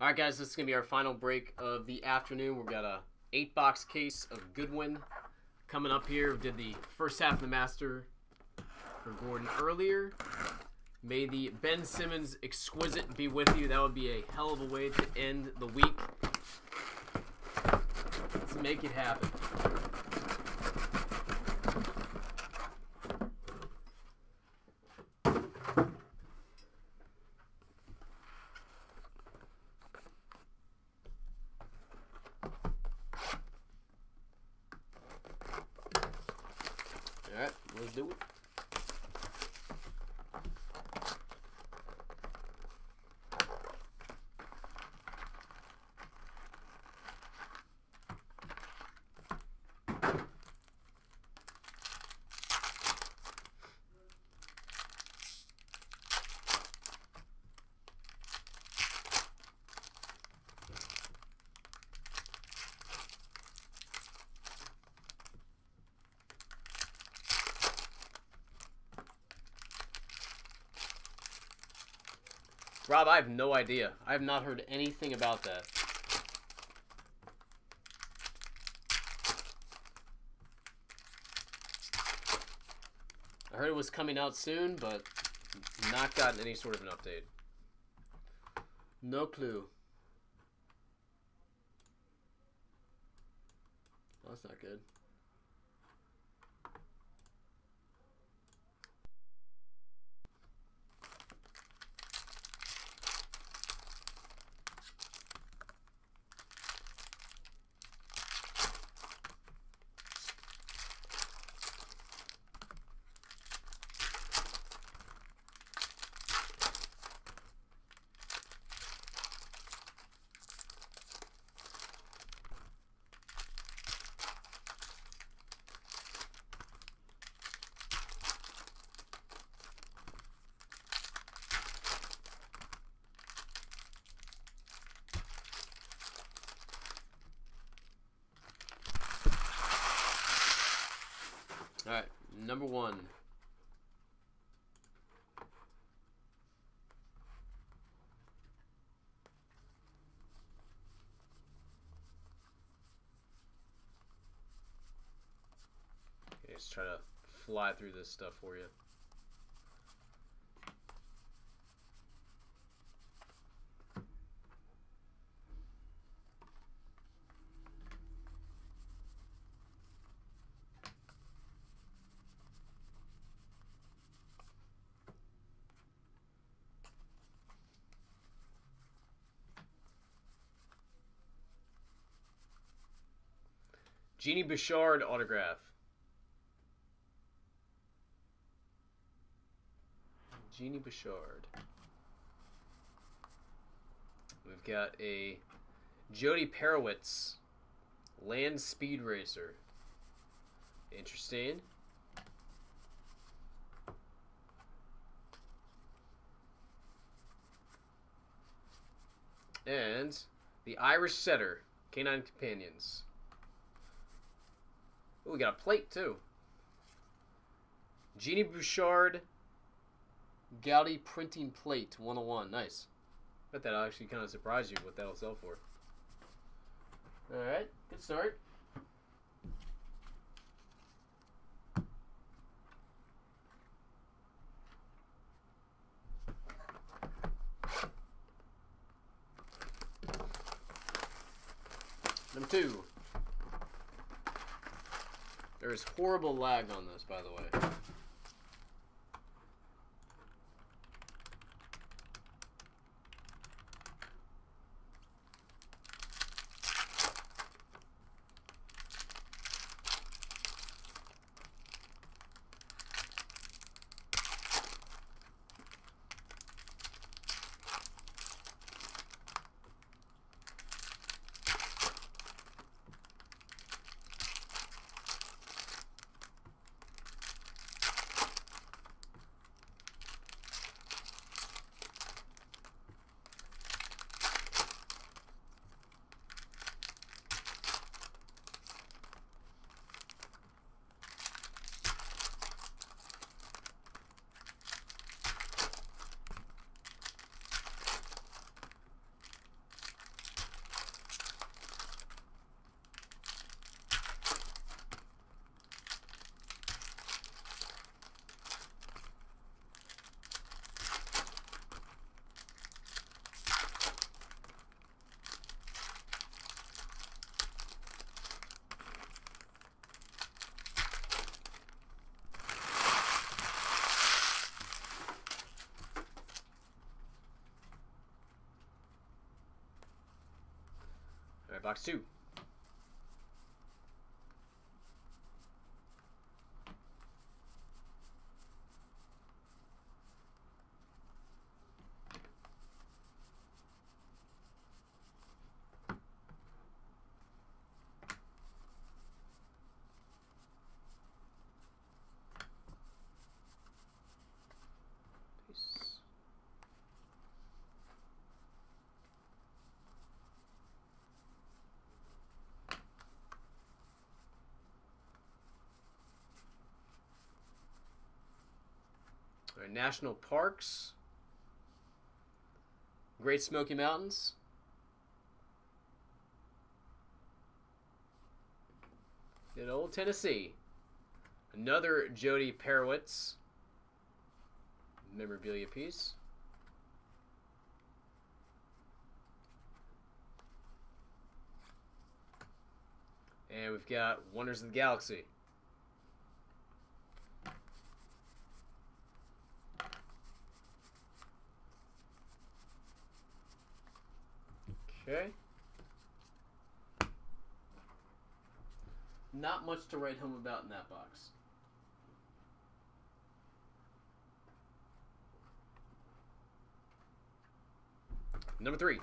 All right, guys, this is gonna be our final break of the afternoon. We've got a eight box case of Goodwin coming up here. We did the first half of the master for Gordon earlier. May the Ben Simmons exquisite be with you. That would be a hell of a way to end the week. Let's make it happen. All right, let's do it. Rob, I have no idea. I have not heard anything about that. I heard it was coming out soon, but not gotten any sort of an update. No clue. That's not good. All right, number one. Okay, just try to fly through this stuff for you. Genie Bouchard autograph. Genie Bouchard. We've got a Jody Perewitz Land Speed Racer. Interesting. And the Irish Setter, Canine Companions. Oh, we got a plate too. Genie Bouchard Goudey Printing Plate 101. Nice. Bet that'll actually kind of surprise you what that'll sell for. Alright, good start. Number two. There is horrible lag on this, by the way. Box 2. National parks. Great Smoky Mountains. In old Tennessee. Another Jody Perewitz memorabilia piece. And we've got Wonders of the Galaxy. Okay. Not much to write home about in that box. Number three.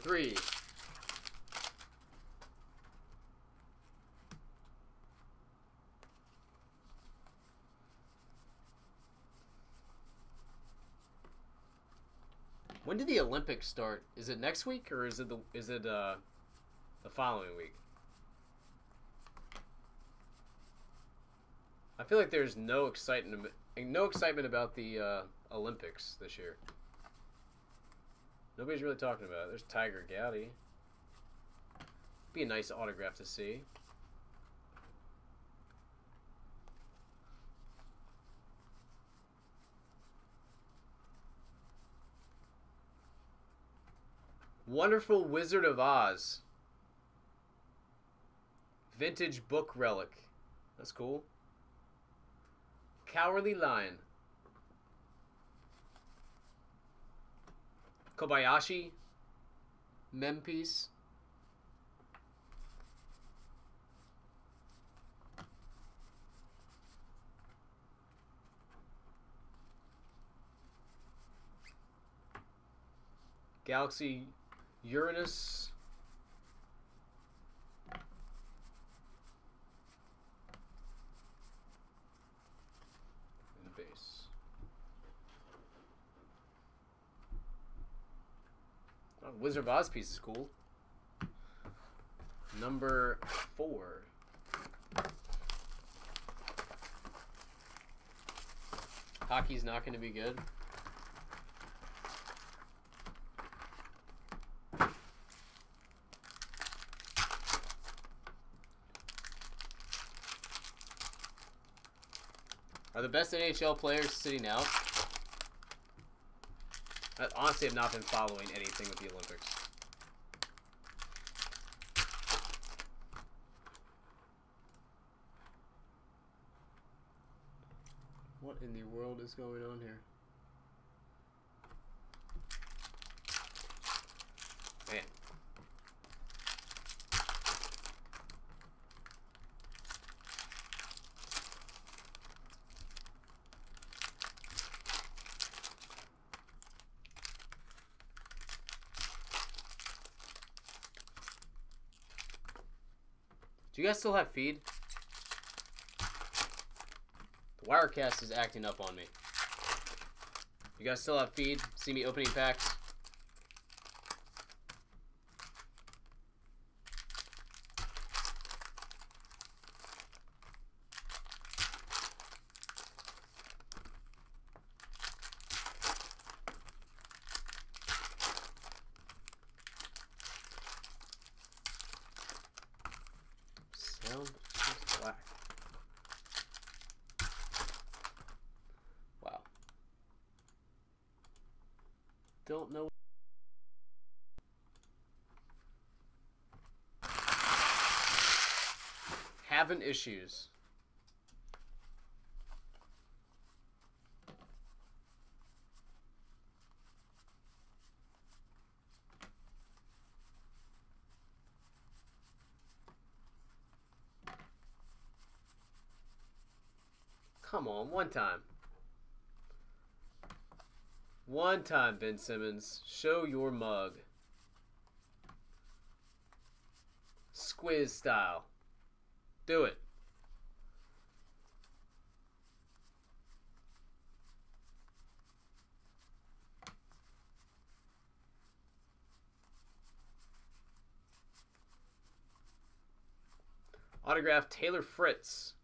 Three. When do the Olympics start? Is it next week or is it the is it uh the following week? I feel like there's no excitement no excitement about the uh, Olympics this year. Nobody's really talking about it. There's Tiger Goudey. Be a nice autograph to see. Wonderful Wizard of Oz. Vintage book relic. That's cool. Cowardly Lion. Kobayashi. Mem piece. Galaxy Uranus. Wizard of Oz piece is cool. Number four. Hockey's not going to be good. Are the best NHL players sitting out? I honestly have not been following anything with the Olympics. What in the world is going on here? Man. Do you guys still have feed? The Wirecast is acting up on me. You guys still have feed? See me opening packs? Sound is black. Wow. Don't know. Having issues. Come on, one time. One time, Ben Simmons. Show your mug. Squiz style. Do it. Autograph Taylor Fritz.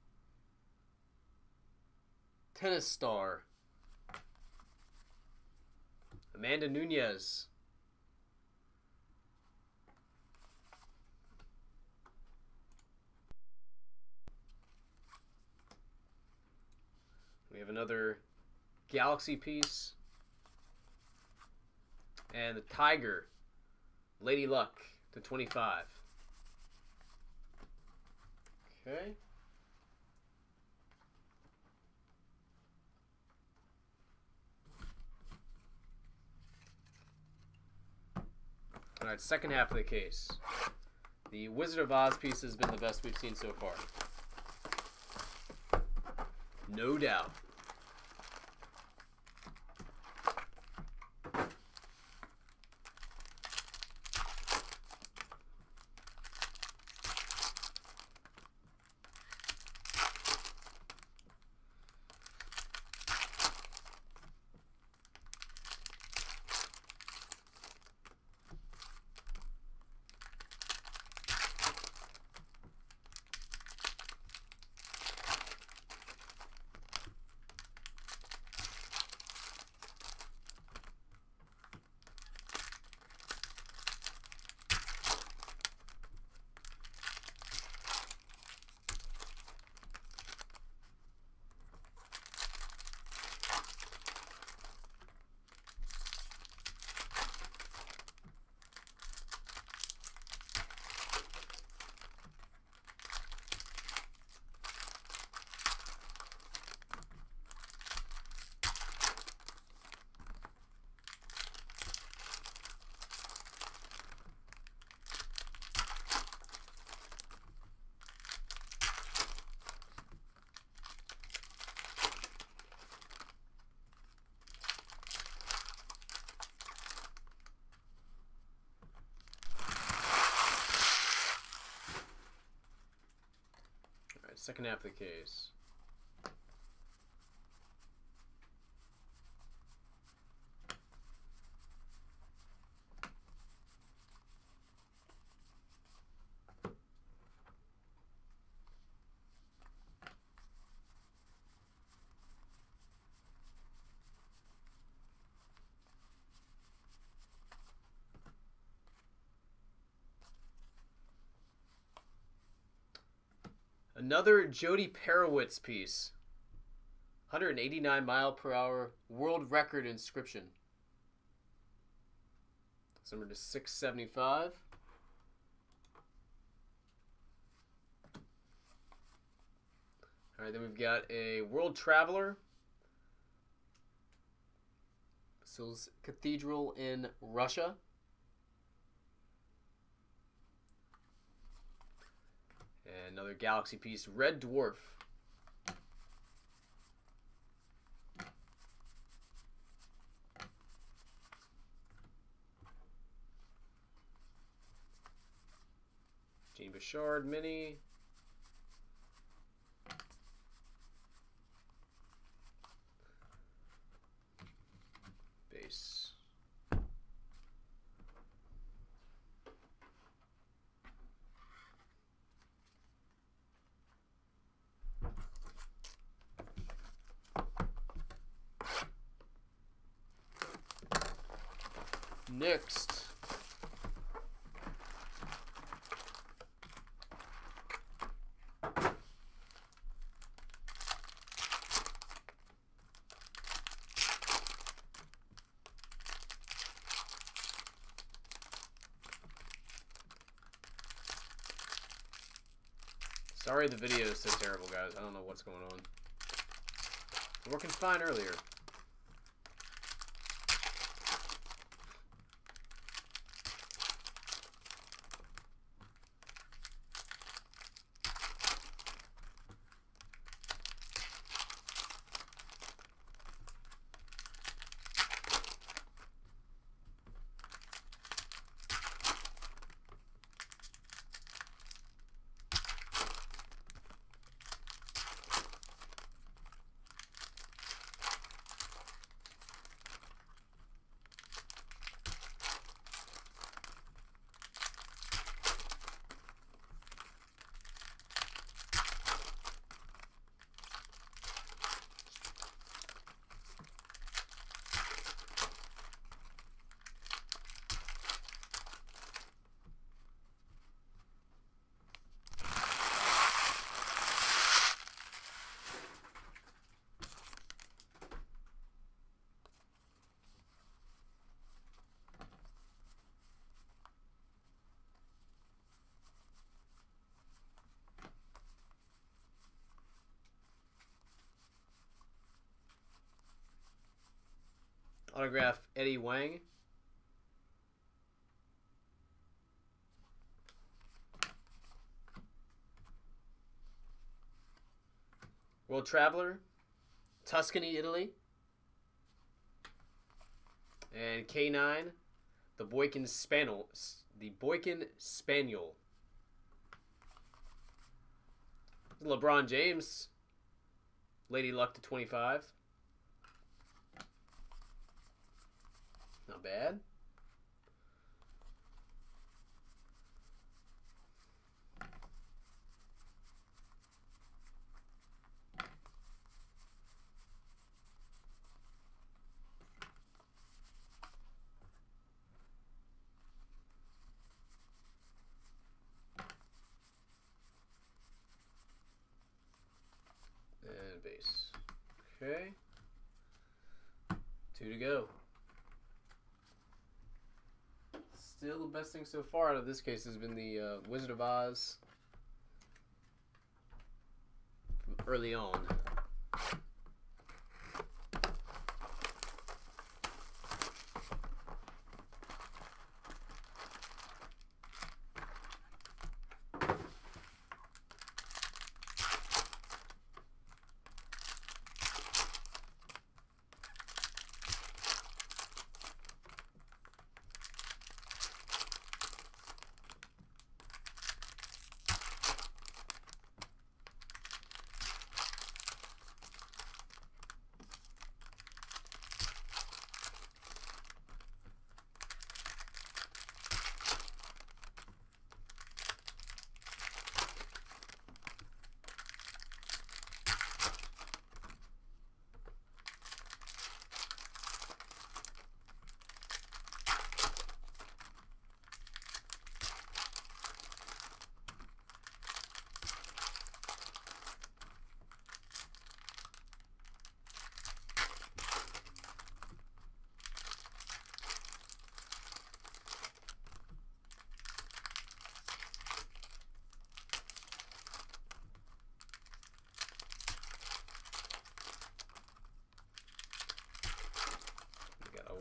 Tennis star. Amanda Nunes. We have another Galaxy piece. And the Tiger, Lady Luck to 25. Okay. All right, second half of the case. The Wizard of Oz piece has been the best we've seen so far. No doubt. All right, second half of the case. Another Jody Perewitz piece. 189 mile per hour world record inscription. Number to 675. All right, then we've got a World Traveler. Basils Cathedral in Russia. And another Galaxy piece, Red Dwarf. Gene Bouchard mini. Next. Sorry the video is so terrible, guys. I don't know what's going on. Working fine earlier. Autograph Eddie Wang. World Traveler, Tuscany, Italy. And K9, the Boykin Spaniel, the Boykin Spaniel. LeBron James, Lady Luck to 25. Not bad. And base. Okay. Two to go. Still the best thing so far out of this case has been the uh, Wizard of Oz early on.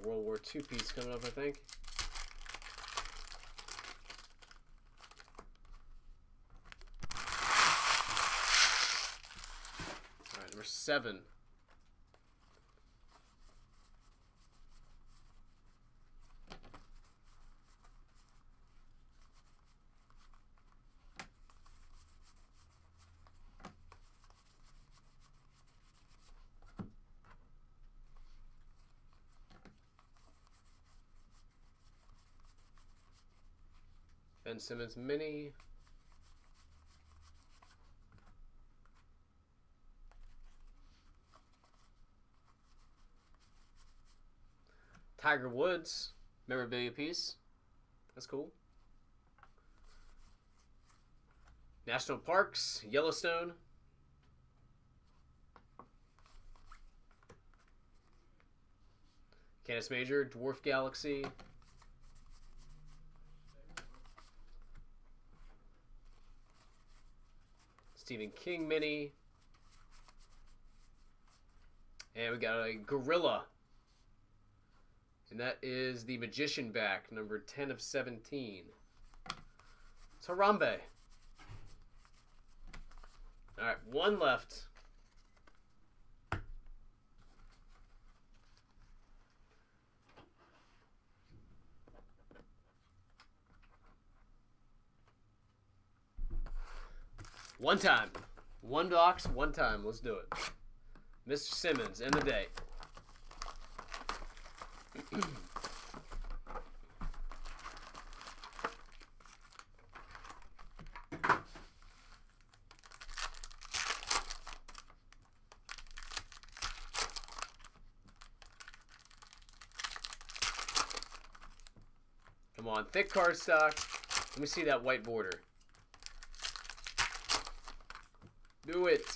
World War II piece coming up, I think. All right, number seven. Ben Simmons Mini. Tiger Woods memorabilia piece. That's cool. National Parks, Yellowstone. Canis Major, Dwarf Galaxy. Stephen King mini. And we got a gorilla. And that is the Magician back, number 10 of 17. It's Harambe. Alright, one left. One time. One box, one time. Let's do it. Mr. Simmons, end the day. Come on, thick cardstock. Let me see that white border. Do it.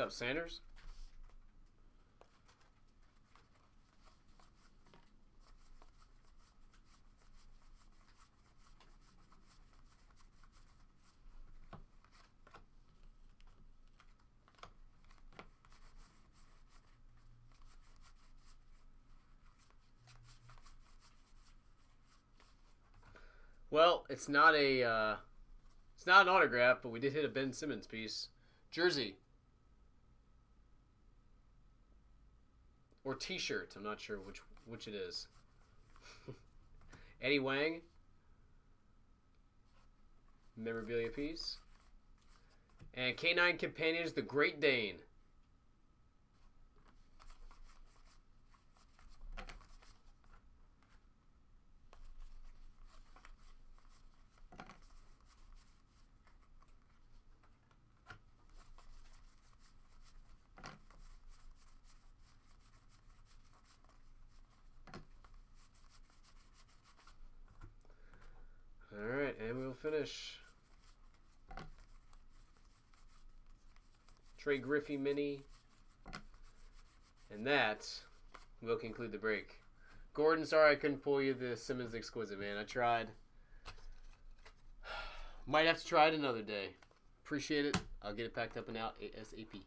What's up, Sanders? Well, it's not a uh, it's not an autograph, but we did hit a Ben Simmons piece. Jersey. Or t-shirt. I'm not sure which which it is. Eddie Wang. Memorabilia piece. And Canine Companions, The Great Dane. All right, and we'll finish. Trey Griffey mini. And that will conclude the break. Gordon, sorry I couldn't pull you the Simmons Exquisite, man. I tried. Might have to try it another day. Appreciate it. I'll get it packed up and out ASAP.